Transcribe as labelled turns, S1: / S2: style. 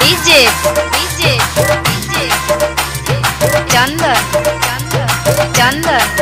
S1: DJ DJ DJ. Chandan Chandan Chandan